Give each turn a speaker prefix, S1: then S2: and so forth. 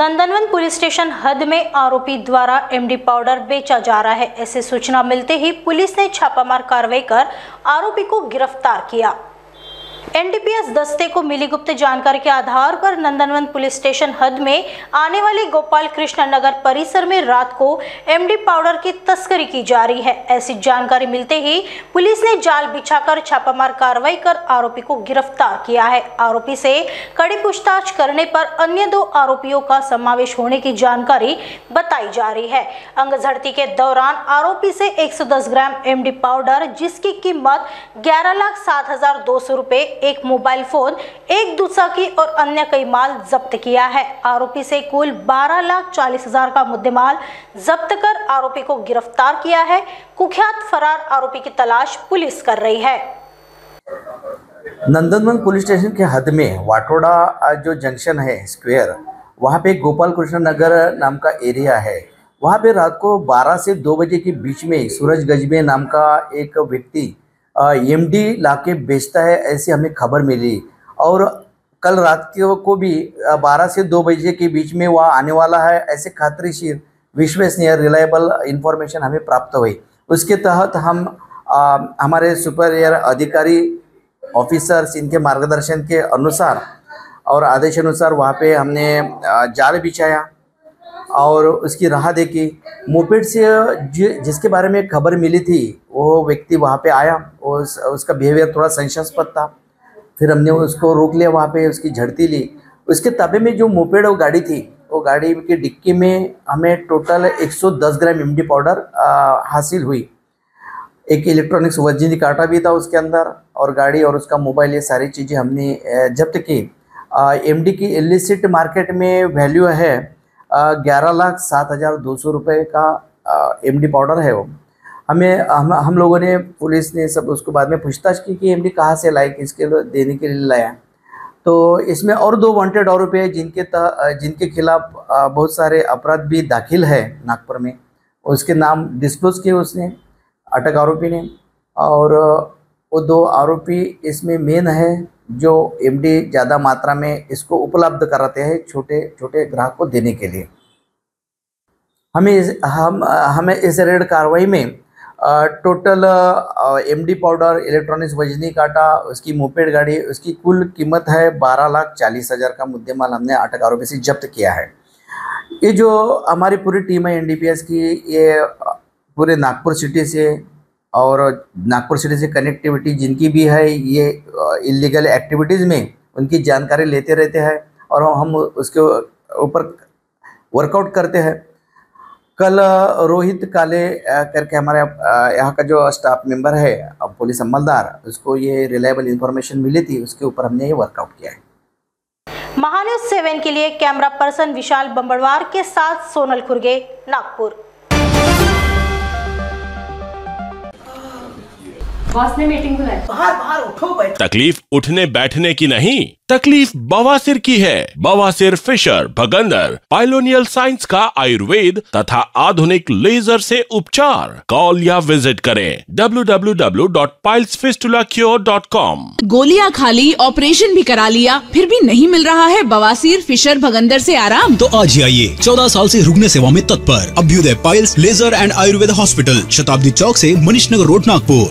S1: Nandanvan police station हद में आरोपी द्वारा एमडी पाउडर बेचा जा रहा है। ऐसे सूचना मिलते ही पुलिस ने छापामार कार्रवाई कर आरोपी को गिरफ़्तार किया। एनडीपीएस दस्ते को मिली गुप्त जानकारी के आधार पर नंदनवन पुलिस स्टेशन हद में आने वाले गोपाल कृष्ण नगर परिसर में रात को एमडी पाउडर की तस्करी की जा रही है। ऐसी जानकारी मिलते ही पुलिस ने जाल बिछाकर छापामार कार्रवाई कर आरोपी को गिरफ़्तार किया है। आरोपी से कड़ी पूछताछ करने पर अन्य दो आरोपियों का समावेश होने की जानकारी बताई जा रही है। अंग झड़ती के दौरान आरोपी से 110 ग्राम एमडी पाउडर, जिसकी कीमत ग्यारह लाख सात हज़ार दो सौ एक मोबाइल फ़ोन एक दुचाकी और अन्य कई माल जब्त किया है। आरोपी से कुल बारह लाख चालीस हज़ार का मुद्देमाल जब्त कर आरोपी को गिरफ़्तार किया है। कुख्यात फरार आरोपी की तलाश पुलिस कर रही है।
S2: नंदनवन पुलिस स्टेशन के हद में वाटोड़ा जो जंक्शन है, स्क्वायर, वहाँ पे गोपाल कृष्ण नगर नाम का एरिया है। वहाँ पे रात को 12 से 2 बजे के बीच में सूरज गजबे नाम का एक व्यक्ति एम डी ला के बेचता है ऐसी हमें खबर मिली। और कल रात को भी 12 से 2 बजे के बीच में वह आने वाला है ऐसे खातरीशीर विश्वसनीय रिलायबल इंफॉर्मेशन हमें प्राप्त हुई। उसके तहत हम आ, हमारे सुपरियर अधिकारी ऑफिसर्स इनके मार्गदर्शन के अनुसार और आदेश अनुसार वहाँ पे हमने जाल बिछाया और उसकी राह देखी। मोपेड से जिसके बारे में खबर मिली थी वो व्यक्ति वहाँ पे आया और उस, उसका बिहेवियर थोड़ा संशयास्पद था। फिर हमने उसको रोक लिया, वहाँ पे उसकी झड़ती ली। उसके तबे में जो मोपेड वो गाड़ी थी, वो गाड़ी की डिक्की में हमें टोटल 110 ग्राम एमडी पाउडर हासिल हुई। एक इलेक्ट्रॉनिक्स वजनी काटा भी था उसके अंदर और गाड़ी और उसका मोबाइल ये सारी चीज़ें हमने जब्त की। एमडी की इलिसिट मार्केट में वैल्यू है ग्यारह लाख सात हज़ार दो सौ रुपये का एमडी पाउडर है वो। हमें, हम हम लोगों ने, पुलिस ने सब उसको बाद में पूछताछ की कि एमडी कहाँ से लाए, किसके देने के लिए लाया। तो इसमें और दो वांटेड आरोपी है जिनके तह जिनके खिलाफ बहुत सारे अपराध भी दाखिल है नागपुर में। उसके नाम डिस्क्लोज किए उसने, अटक आरोपी ने। और, वो दो आरोपी इसमें मेन है, जो एमडी ज़्यादा मात्रा में इसको उपलब्ध कराते हैं छोटे छोटे ग्राहक को देने के लिए। हमें हम, हमें इस रेड कार्रवाई में टोटल एमडी पाउडर इलेक्ट्रॉनिक्स वजनी काटा, उसकी मोपेड गाड़ी, उसकी कुल कीमत है बारह लाख चालीस हज़ार का। मुद्देमाल हमने अटक आरोपी से जब्त किया है। ये जो हमारी पूरी टीम है एनडीपीएस की, ये पूरे नागपुर सिटी से और नागपुर सिटी से कनेक्टिविटी जिनकी भी है, ये इलीगल एक्टिविटीज़ में उनकी जानकारी लेते रहते हैं और हम उसके ऊपर वर्कआउट करते हैं। कल रोहित काले करके हमारे यहाँ का जो स्टाफ मेंबर है पुलिस अमलदार, उसको ये रिलायबल इंफॉर्मेशन मिली थी, उसके ऊपर हमने ये वर्कआउट किया है।
S1: महान्यूज सेवन के लिए कैमरा पर्सन विशाल बंबड़वार के साथ सोनल खुरगे, नागपुर।
S3: बॉस ने मीटिंग बुलाई।
S4: बाहर बाहर उठो बैठो
S5: तकलीफ़ उठने बैठने की नहीं तकलीफ़ बवासीर की है। बवासीर फिशर भगंदर पाइलोनियल साइंस का आयुर्वेद तथा आधुनिक लेजर से उपचार। कॉल या विज़िट करें। www.pilesfistulacure.com
S6: गोलियाँ खा ली ऑपरेशन भी करा लिया फिर भी नहीं मिल रहा है बवासीर फिशर भगंदर से आराम।
S7: तो आज ही आइए चौदह साल से रुकने सेवा में तत्पर। Abhyudaya piles laser and Ayurveda hospital Shatabdi Chowk से मनीष नगर रोड नागपुर।